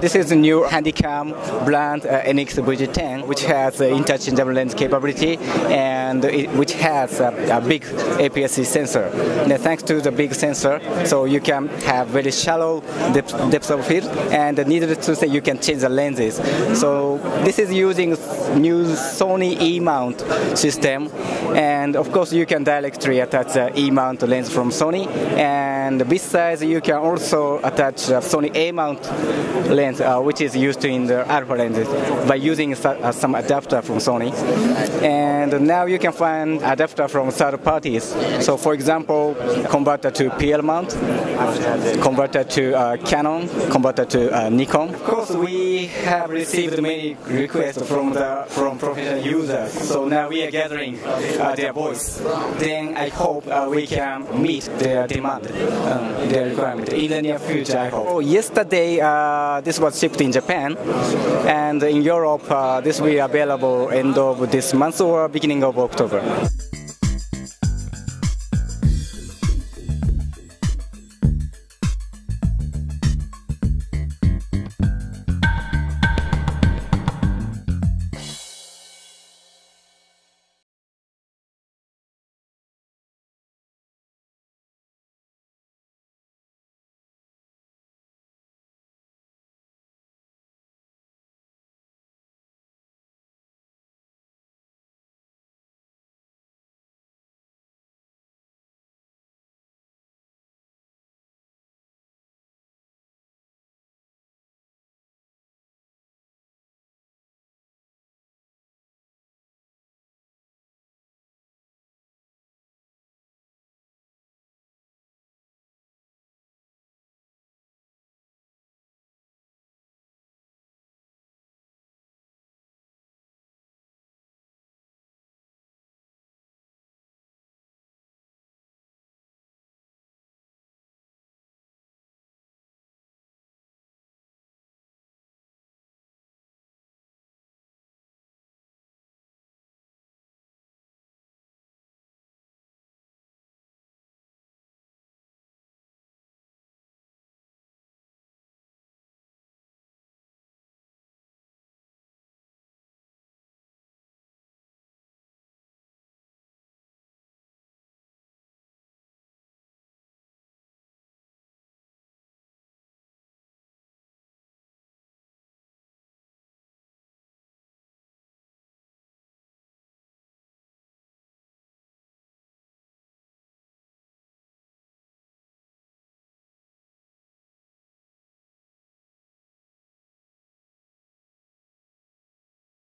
This is a new Handycam brand uh, NEX VG10, which has uh, interchangeable lens capability and it, which has a, a big APS-C sensor. Thanks to the big sensor, so you can have very shallow depth, depth of field, and needless to say, you can change the lenses. So this is using new Sony E-mount system, and of course you can directly attach the E-mount lens from Sony, and besides you can also attach the Sony A-mount lens, uh, which is used in the alpha lenses by using uh, some adapter from Sony. And now you can find adapter from third parties. So for example, converter to PL mount, converter to uh, Canon, converter to uh, Nikon. Of course, we have received many requests from the from professional users. So now we are gathering uh, their voice. Then I hope uh, we can meet their demand, um, their requirement in the near future. I hope. Oh, yesterday, uh, this was shipped in Japan, and in Europe, uh, this will be available end of this month or beginning of October.